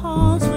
calls